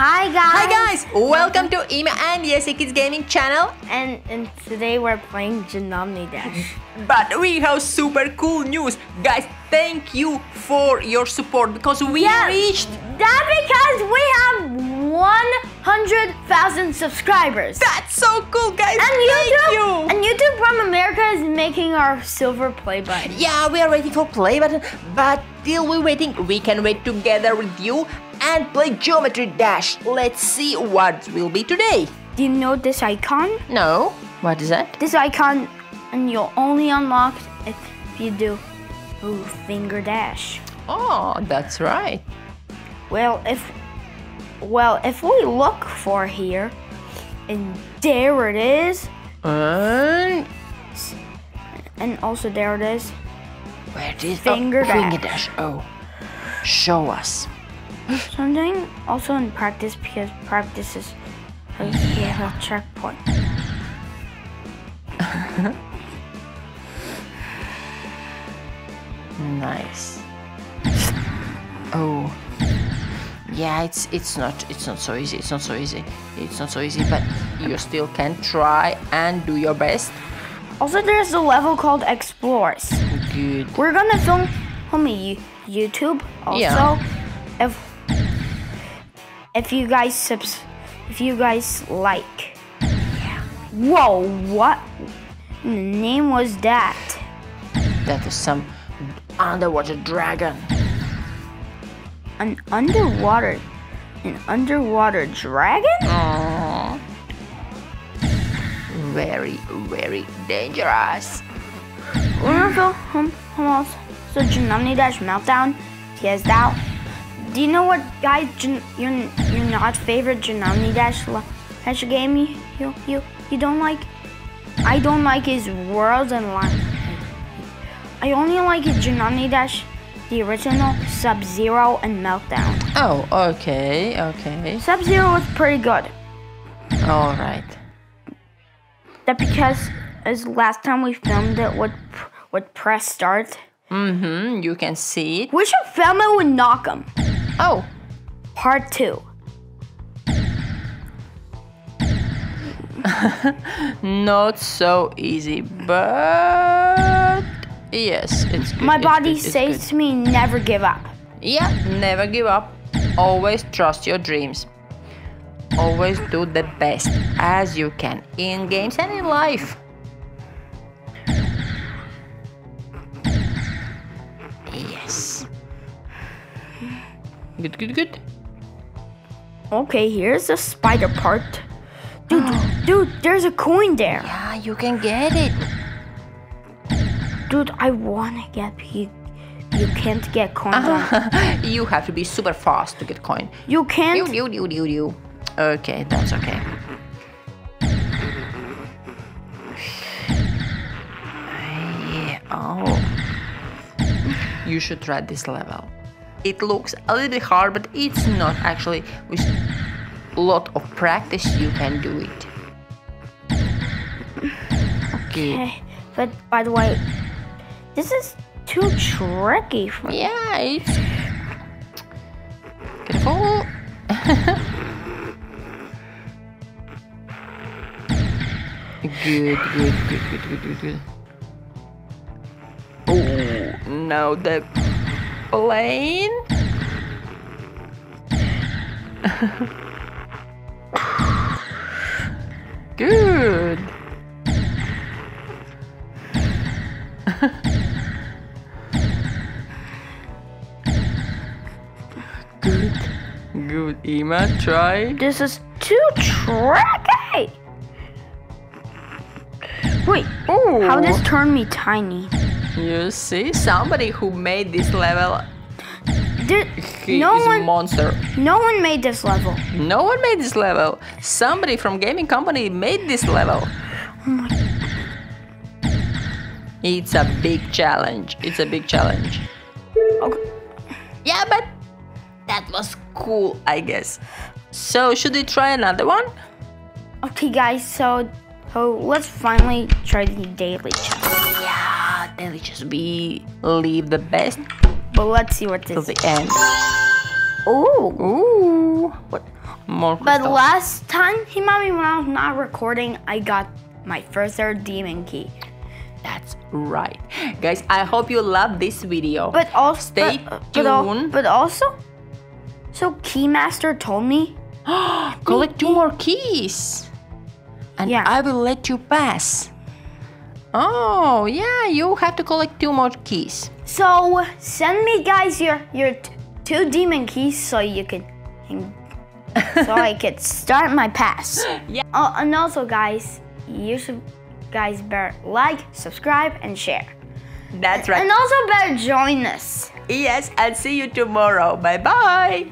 Hi guys. Hi guys, welcome to Ima and Jessy Kids Gaming channel. And and today we're playing Janamni Dash. But we have super cool news. Guys, thank you for your support because we Yeah. reached That because we have 100,000 subscribers. That's so cool, guys. And thank YouTube, you. and YouTube from America is making our silver play button. Yeah, we are waiting for play button, but till we're waiting, we can wait together with you and play Geometry Dash. Let's see what will be today. Do you know this icon? No, what is that? This icon, and you'll only unlock if you do ooh, finger dash. Oh, that's right. Well, if well, if we look for here, and there it is, And and also there it is. where is oh, Finger oh, Finger dash. dash? Oh, show us. Something also in practice because practice is a checkpoint. Nice. Oh. Yeah, it's it's not it's not so easy. It's not so easy. It's not so easy, but you still can try and do your best. Also, there's a level called Explorers. Good. We're gonna film on the YouTube. Also, Yeah. if if you guys subs, if you guys like. Whoa! What name was that? That is some underwater dragon. An underwater, an underwater dragon? Very, very dangerous. We're gonna film him, him also. So Janamni Dash Meltdown. Yes, that. Do you know what, guys? Jan, your your not favorite Janamni Dash Dash game you you you you don't like? I don't like his Worlds and Line. I only like his Janamni Dash, the original Sub Zero and Meltdown. Oh, okay, okay. Sub Zero was pretty good. All right. That because as last time we filmed it with with press start, Mm-hmm. You can see it. we should film it with Nock Em. Oh, Part two. not so easy, but yes, it's good. My it's body good, says good. to me, never give up. Yeah, never give up. Always trust your dreams. Always do the best as you can in games and in life. Yes. Good, good, good. Okay, here's the spider part. Dude, dude, there's a coin there. Yeah, you can get it. Dude, I wanna get you. You can't get coin. Uh-huh. you have to be super fast to get coin. You You, can't. you, you, you, you. you. Okay, that's okay. Yeah, oh. You should try this level. It looks a little bit hard, but it's not actually. With a lot of practice, you can do it. Okay. Okay, but by the way, this is too tricky for me. Yeah, it's. Careful. good, good, good, good, good, good, good. Oh, now the plane. good. Good. Good. Ima, try. This is too tricky. Wait, Oh. how this turned me tiny? You see, somebody who made this level, he no is a one, monster. no one made this level. No one made this level. Somebody from gaming company made this level. Oh it's a big challenge. It's a big challenge. Okay. Yeah, but that was cool, I guess. So, should we try another one? Okay, guys, so so let's finally try the daily challenge. Yeah, then we just be leave the best But let's see what this. the end. Ooh, Ooh, what? More But crystals. last time, he mommy, when I was not recording, I got my first ever demon key. That's right. Guys, I hope you love this video. But also, Stay but, uh, but, tuned. but also, so Keymaster told me. collect two more keys. And Yeah. I will let you pass. Oh, yeah, you have to collect two more keys. So send me guys your your t- two demon keys so you can, can- so I could start my pass. Yeah. Oh, and also guys, you should guys better like, subscribe, and share. That's right. And also better join us. Yes, I'll see you tomorrow. Bye bye.